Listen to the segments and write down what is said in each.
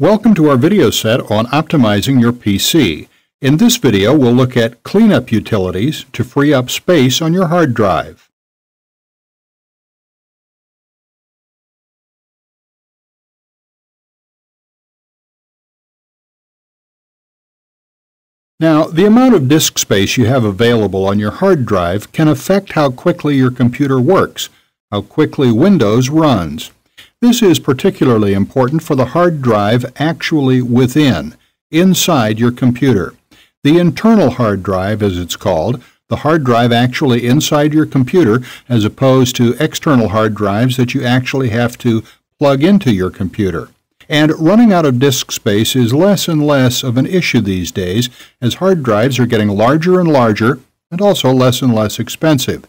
Welcome to our video set on optimizing your PC. In this video, we'll look at cleanup utilities to free up space on your hard drive. Now, the amount of disk space you have available on your hard drive can affect how quickly your computer works, how quickly Windows runs. This is particularly important for the hard drive actually within, inside your computer. The internal hard drive, as it's called, the hard drive actually inside your computer, as opposed to external hard drives that you actually have to plug into your computer. And running out of disk space is less and less of an issue these days as hard drives are getting larger and larger and also less and less expensive.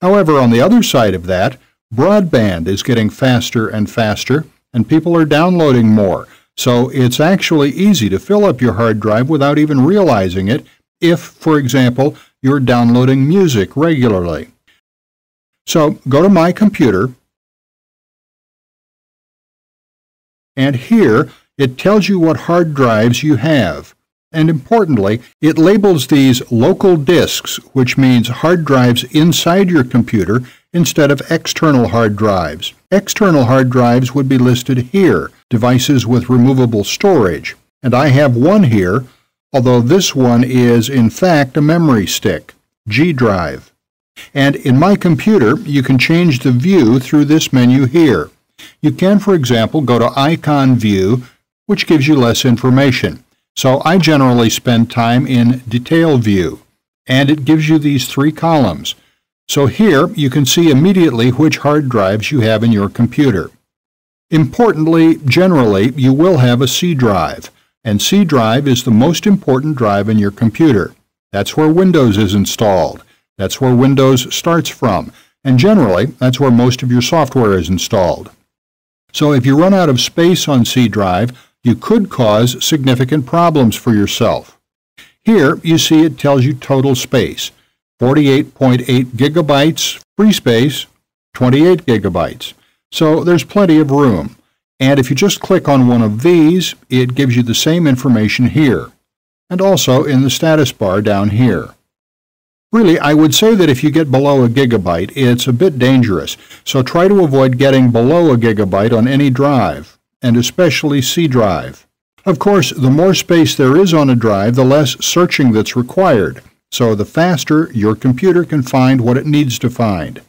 However, on the other side of that, Broadband is getting faster and faster, and people are downloading more. So it's actually easy to fill up your hard drive without even realizing it if, for example, you're downloading music regularly. So go to My Computer, and here it tells you what hard drives you have. And importantly, it labels these local disks, which means hard drives inside your computer instead of external hard drives. External hard drives would be listed here, devices with removable storage. And I have one here, although this one is in fact a memory stick, G drive. And in my computer, you can change the view through this menu here. You can, for example, go to Icon View, which gives you less information. So I generally spend time in Detail View, and it gives you these three columns. So here you can see immediately which hard drives you have in your computer. Importantly, generally, you will have a C drive, and C drive is the most important drive in your computer. That's where Windows is installed. That's where Windows starts from, and generally, that's where most of your software is installed. So if you run out of space on C drive, you could cause significant problems for yourself. Here you see it tells you total space. 48.8 gigabytes free space, 28 gigabytes. So there's plenty of room. And if you just click on one of these, it gives you the same information here, and also in the status bar down here. Really, I would say that if you get below a gigabyte, it's a bit dangerous, so try to avoid getting below a gigabyte on any drive, and especially C drive. Of course, the more space there is on a drive, the less searching that's required. So the faster your computer can find what it needs to find.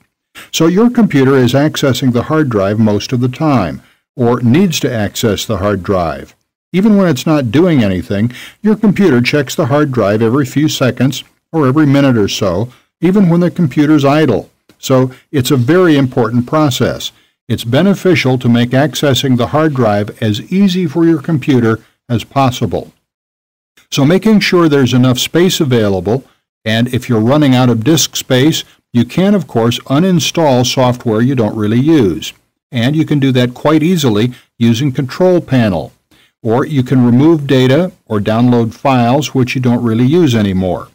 So your computer is accessing the hard drive most of the time, or needs to access the hard drive. Even when it's not doing anything, your computer checks the hard drive every few seconds or every minute or so, even when the computer's idle. So it's a very important process. It's beneficial to make accessing the hard drive as easy for your computer as possible. So making sure there's enough space available, and if you're running out of disk space, you can, of course, uninstall software you don't really use. And you can do that quite easily using Control Panel. Or you can remove data or download files which you don't really use anymore.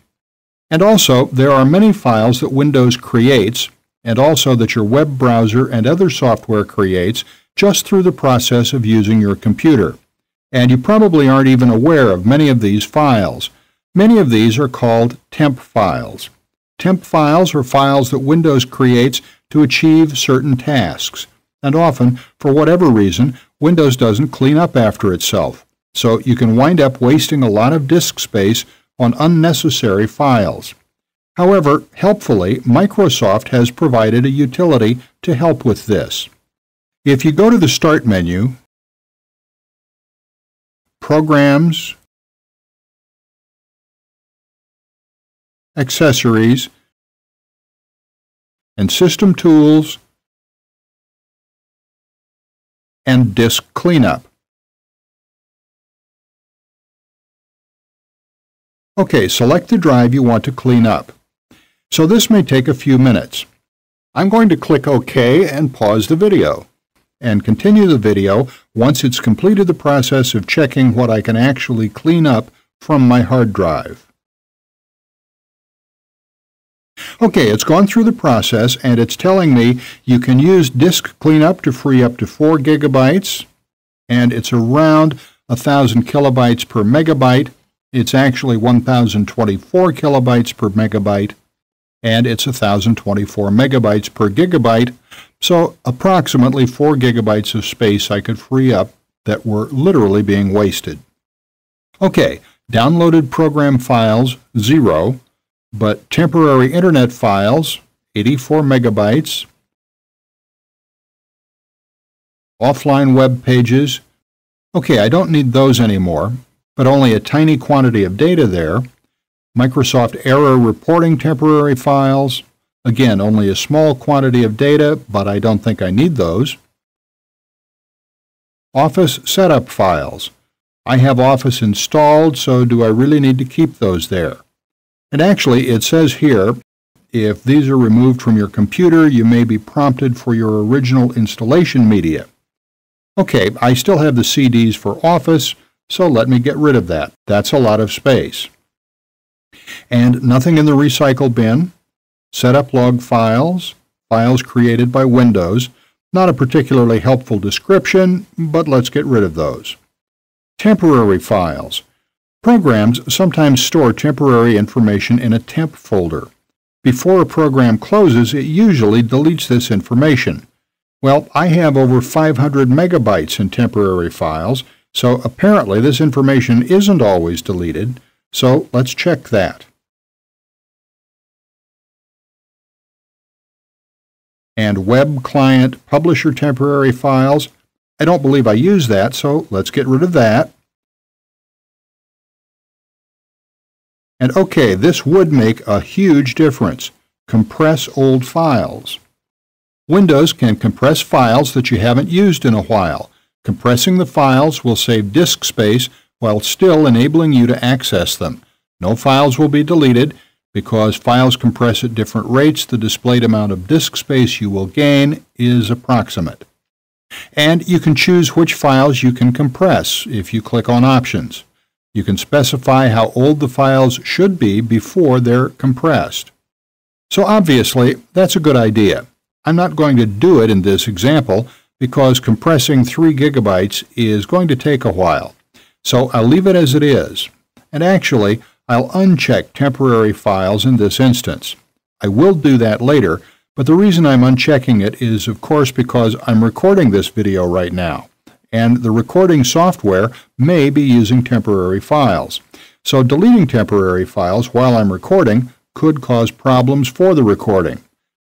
And also, there are many files that Windows creates, and also that your web browser and other software creates just through the process of using your computer and you probably aren't even aware of many of these files. Many of these are called temp files. Temp files are files that Windows creates to achieve certain tasks, and often, for whatever reason, Windows doesn't clean up after itself, so you can wind up wasting a lot of disk space on unnecessary files. However, helpfully, Microsoft has provided a utility to help with this. If you go to the Start menu Programs, Accessories, and System Tools, and Disk Cleanup. Okay, select the drive you want to clean up. So this may take a few minutes. I'm going to click OK and pause the video and continue the video once it's completed the process of checking what I can actually clean up from my hard drive. Okay, it's gone through the process and it's telling me you can use disk cleanup to free up to 4 gigabytes and it's around 1000 kilobytes per megabyte. It's actually 1024 kilobytes per megabyte, and it's 1024 megabytes per gigabyte, so approximately 4 gigabytes of space I could free up that were literally being wasted. Okay, downloaded program files, 0, but temporary internet files, 84 megabytes, offline web pages. Okay, I don't need those anymore, but only a tiny quantity of data there. Microsoft Error Reporting temporary files. Again, only a small quantity of data, but I don't think I need those. Office setup files. I have Office installed, so do I really need to keep those there? And actually, it says here, if these are removed from your computer, you may be prompted for your original installation media. Okay, I still have the CDs for Office, so let me get rid of that. That's a lot of space. And nothing in the recycle bin. Setup log files, files created by Windows. Not a particularly helpful description, but let's get rid of those. Temporary files. Programs sometimes store temporary information in a temp folder. Before a program closes, it usually deletes this information. Well, I have over 500 megabytes in temporary files, so apparently this information isn't always deleted, so let's check that. And web client publisher temporary files. I don't believe I use that, so let's get rid of that. And okay, this would make a huge difference. Compress old files. Windows can compress files that you haven't used in a while. Compressing the files will save disk space while still enabling you to access them. No files will be deleted. Because files compress at different rates, the displayed amount of disk space you will gain is approximate. And you can choose which files you can compress if you click on Options. You can specify how old the files should be before they're compressed. So obviously, that's a good idea. I'm not going to do it in this example because compressing 3 gigabytes is going to take a while. So I'll leave it as it is. And actually, I'll uncheck temporary files in this instance. I will do that later, but the reason I'm unchecking it is, of course, because I'm recording this video right now, and the recording software may be using temporary files. So deleting temporary files while I'm recording could cause problems for the recording.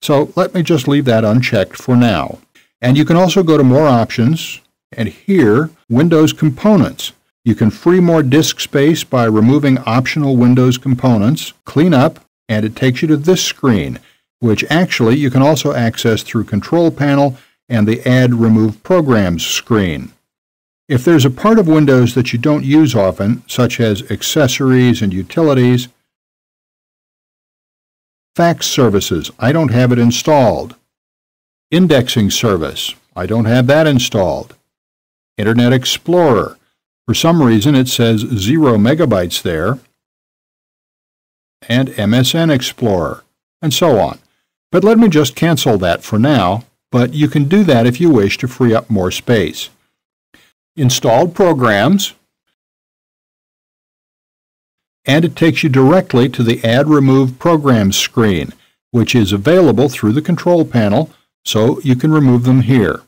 So let me just leave that unchecked for now. And you can also go to More Options, and here, Windows Components. You can free more disk space by removing optional Windows components, clean up, and it takes you to this screen, which actually you can also access through Control Panel and the Add Remove Programs screen. If there's a part of Windows that you don't use often, such as accessories and utilities, Fax services, I don't have it installed. Indexing service, I don't have that installed. Internet Explorer, for some reason it says 0 megabytes there. And MSN Explorer, and so on. But let me just cancel that for now, but you can do that if you wish to free up more space. Installed programs, and it takes you directly to the Add Remove Programs screen, which is available through the control panel, so you can remove them here.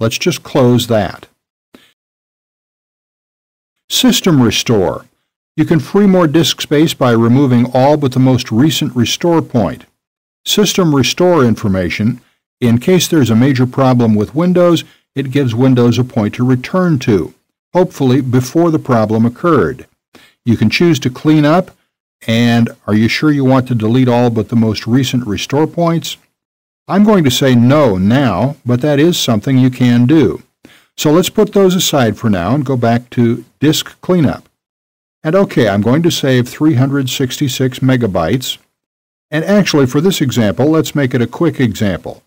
Let's just close that. System Restore. You can free more disk space by removing all but the most recent restore point. System Restore information, in case there's a major problem with Windows, it gives Windows a point to return to, hopefully before the problem occurred. You can choose to clean up, and are you sure you want to delete all but the most recent restore points? I'm going to say no now, but that is something you can do. So let's put those aside for now and go back to disk cleanup. And okay, I'm going to save 366 megabytes. And actually, for this example, let's make it a quick example.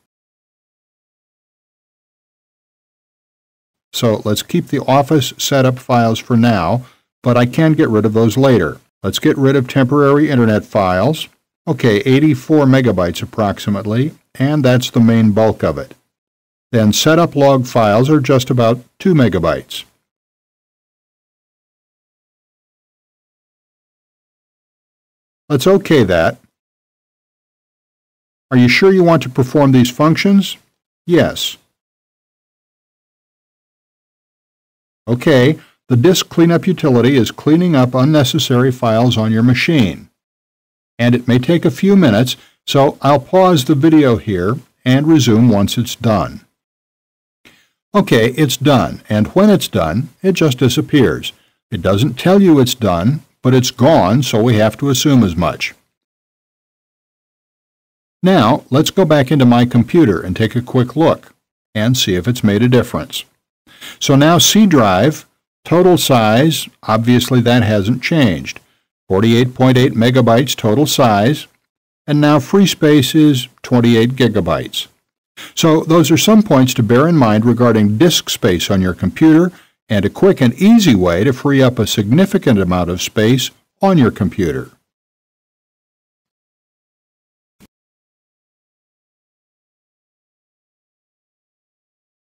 So let's keep the office setup files for now, but I can get rid of those later. Let's get rid of temporary internet files. Okay, 84 megabytes approximately, and that's the main bulk of it. Then setup log files are just about 2 megabytes. Let's OK that. Are you sure you want to perform these functions? Yes. OK, the disk cleanup utility is cleaning up unnecessary files on your machine. And it may take a few minutes, so I'll pause the video here and resume once it's done. OK, it's done, and when it's done, it just disappears. It doesn't tell you it's done, but it's gone, so we have to assume as much. Now, let's go back into my computer and take a quick look and see if it's made a difference. So now C drive, total size, obviously that hasn't changed. 48.8 megabytes total size, and now free space is 28 gigabytes. So those are some points to bear in mind regarding disk space on your computer and a quick and easy way to free up a significant amount of space on your computer.